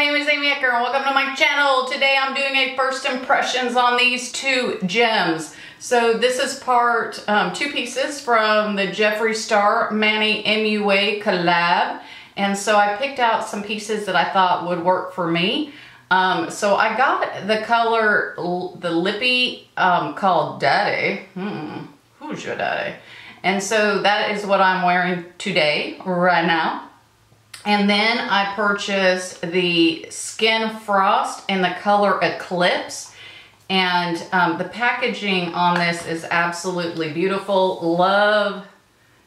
name is Aamyie Ecker and welcome to my channel. Today I'm doing a first impressions on these two gems. So this is part, um, two pieces from the Jeffree Star Manny MUA collab. And so I picked out some pieces that I thought would work for me. Um, so I got the color, the lippy um, called Daddy. Hmm, who's your daddy? And so that is what I'm wearing today, right now. And then I purchased the Skin Frost in the color Eclipse. And um, the packaging on this is absolutely beautiful. Love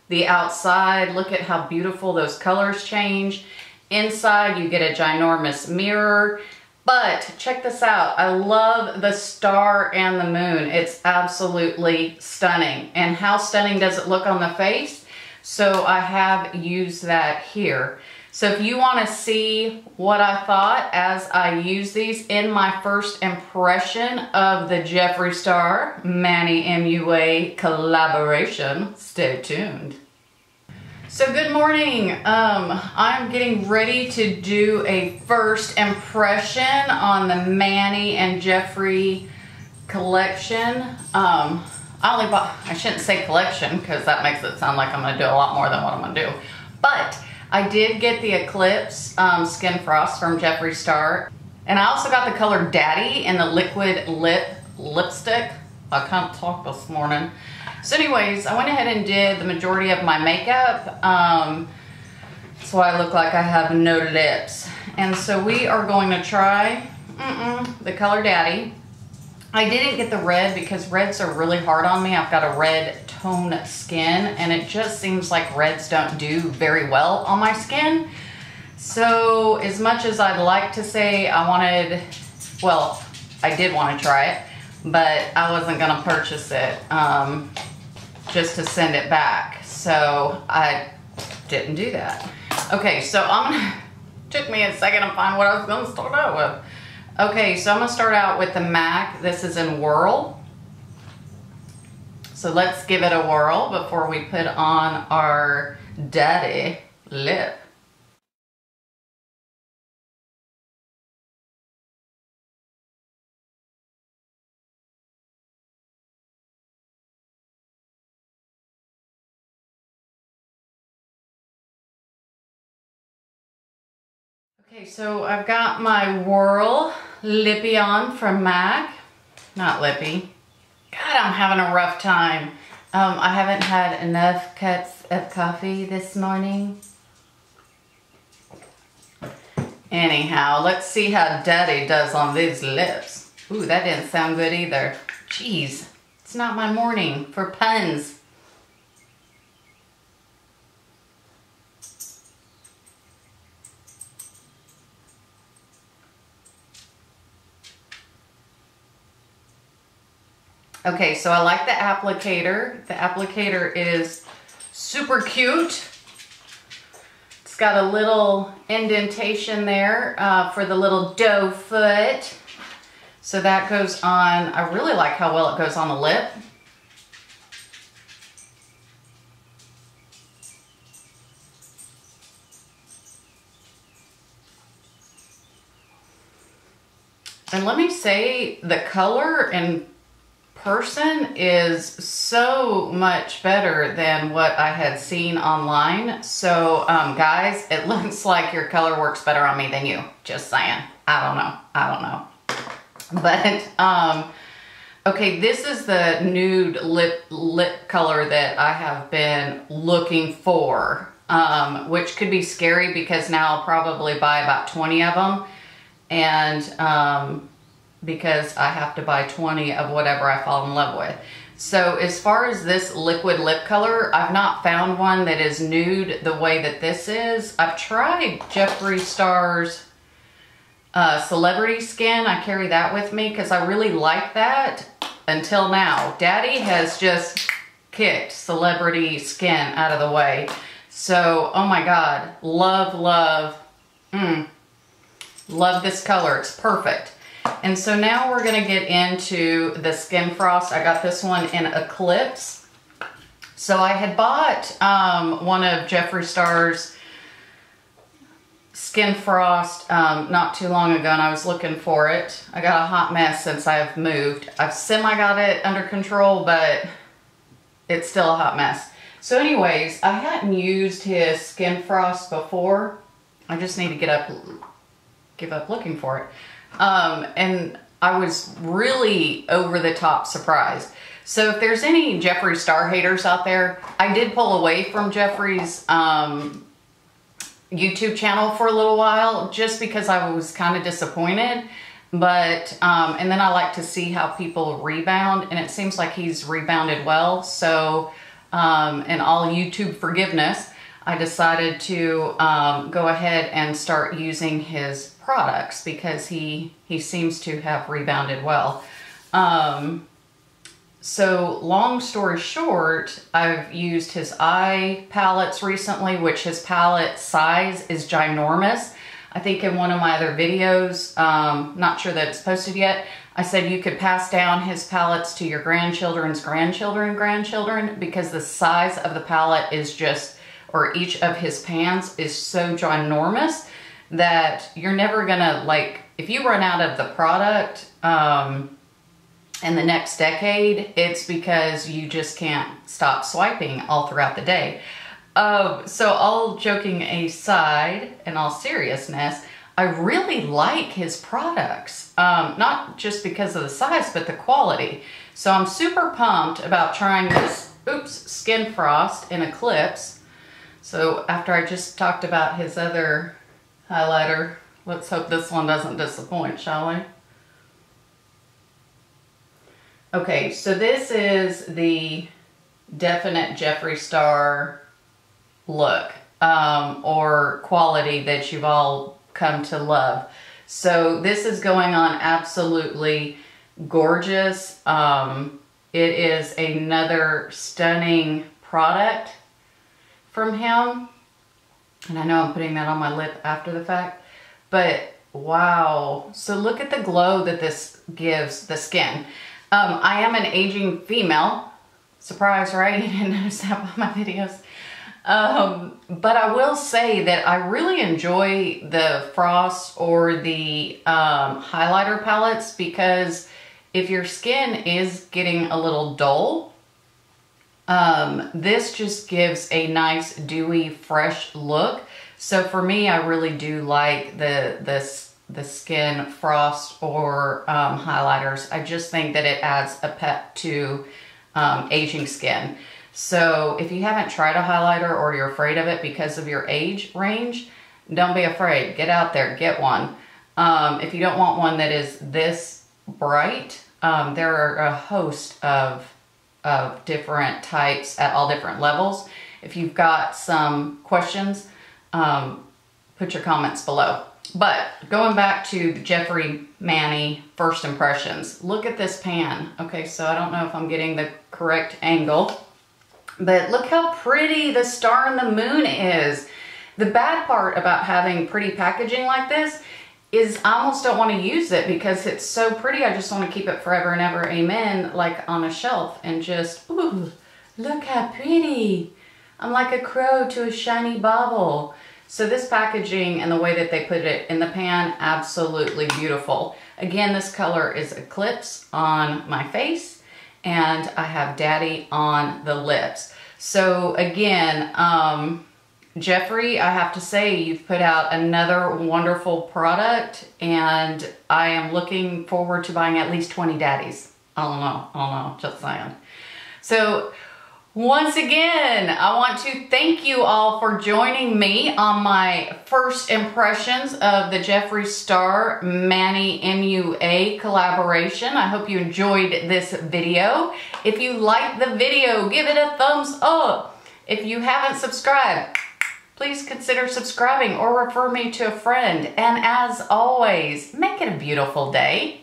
the outside. Look at how beautiful those colors change. Inside you get a ginormous mirror. But check this out. I love the star and the moon. It's absolutely stunning. And how stunning does it look on the face? So I have used that here. So if you want to see what I thought as I use these in my first impression of the Jeffree Star Manny MUA collaboration, stay tuned. So good morning. Um, I'm getting ready to do a first impression on the Manny and Jeffree collection. Um, I only bought, I shouldn't say collection because that makes it sound like I'm going to do a lot more than what I'm going to do. But I did get the Eclipse um, Skin Frost from Jeffree Star. And I also got the color Daddy in the liquid lip lipstick. I can't talk this morning. So anyways, I went ahead and did the majority of my makeup. Um, that's why I look like I have no lips. And so we are going to try mm -mm, the color Daddy. I didn't get the red because reds are really hard on me. I've got a red tone skin and it just seems like reds don't do very well on my skin. So as much as I'd like to say I wanted, well, I did want to try it, but I wasn't going to purchase it um, just to send it back. So I didn't do that. Okay, so I'm gonna, took me a second to find what I was going to start out with. Okay, so I'm gonna start out with the MAC. This is in Whirl. So let's give it a whirl before we put on our daddy lip. Okay, so I've got my Whirl Lippy on from MAC. Not Lippy. God, I'm having a rough time. Um, I haven't had enough cups of coffee this morning. Anyhow, let's see how Daddy does on these lips. Ooh, that didn't sound good either. Jeez, it's not my morning for puns. Okay, so I like the applicator. The applicator is super cute. It's got a little indentation there uh, for the little doe foot. So that goes on, I really like how well it goes on the lip. And let me say, the color and person is so much better than what I had seen online. So um, guys, it looks like your color works better on me than you. Just saying. I don't know. I don't know. But, um, okay, this is the nude lip, lip color that I have been looking for. Um, which could be scary because now I'll probably buy about 20 of them. And um, because I have to buy 20 of whatever I fall in love with. So as far as this liquid lip color, I've not found one that is nude the way that this is. I've tried Jeffree Star's uh, Celebrity Skin. I carry that with me because I really like that until now. Daddy has just kicked Celebrity Skin out of the way. So, oh my God, love, love, mm, love this color. It's perfect. And so now we're gonna get into the Skin Frost. I got this one in Eclipse. So I had bought um, one of Jeffree Star's Skin Frost um, not too long ago and I was looking for it. I got a hot mess since I've moved. I've semi got it under control, but it's still a hot mess. So anyways, I hadn't used his Skin Frost before. I just need to get up, give up looking for it. Um, and I was really over the top surprised. So if there's any Jeffree Star haters out there, I did pull away from Jeffree's um, YouTube channel for a little while just because I was kind of disappointed. But, um, and then I like to see how people rebound and it seems like he's rebounded well. So, um, in all YouTube forgiveness, I decided to um, go ahead and start using his products because he, he seems to have rebounded well. Um, so long story short, I've used his eye palettes recently, which his palette size is ginormous. I think in one of my other videos, um, not sure that it's posted yet, I said you could pass down his palettes to your grandchildren's grandchildren, grandchildren, because the size of the palette is just, or each of his pans is so ginormous that you're never gonna, like, if you run out of the product, um, in the next decade, it's because you just can't stop swiping all throughout the day. Uh, so all joking aside, and all seriousness, I really like his products. Um, not just because of the size, but the quality. So I'm super pumped about trying this, oops, Skin Frost in Eclipse. So after I just talked about his other highlighter, let's hope this one doesn't disappoint, shall we? Okay, so this is the definite Jeffree Star look um, or quality that you've all come to love. So this is going on absolutely gorgeous. Um, it is another stunning product from him. And I know I'm putting that on my lip after the fact, but wow. So look at the glow that this gives the skin. Um, I am an aging female. Surprise, right? You didn't notice that by my videos. Um, but I will say that I really enjoy the Frost or the um, highlighter palettes because if your skin is getting a little dull, um, this just gives a nice dewy, fresh look. So for me, I really do like the this the skin frost or um, highlighters. I just think that it adds a pep to um, aging skin. So if you haven't tried a highlighter or you're afraid of it because of your age range, don't be afraid. Get out there, get one. Um, if you don't want one that is this bright, um, there are a host of, of different types at all different levels. If you've got some questions, um, put your comments below. But going back to the Jeffree Manny first impressions, look at this pan. Okay, so I don't know if I'm getting the correct angle, but look how pretty the star and the moon is. The bad part about having pretty packaging like this is I almost don't want to use it because it's so pretty. I just want to keep it forever and ever, amen, like on a shelf and just, ooh, look how pretty. I'm like a crow to a shiny bauble. So this packaging and the way that they put it in the pan, absolutely beautiful. Again, this color is Eclipse on my face and I have Daddy on the lips. So again, um, Jeffree, I have to say you've put out another wonderful product and I am looking forward to buying at least 20 daddies. I don't know, I don't know, just saying. So once again, I want to thank you all for joining me on my first impressions of the Jeffree Star Manny MUA collaboration. I hope you enjoyed this video. If you liked the video, give it a thumbs up. If you haven't subscribed, please consider subscribing or refer me to a friend. And as always, make it a beautiful day.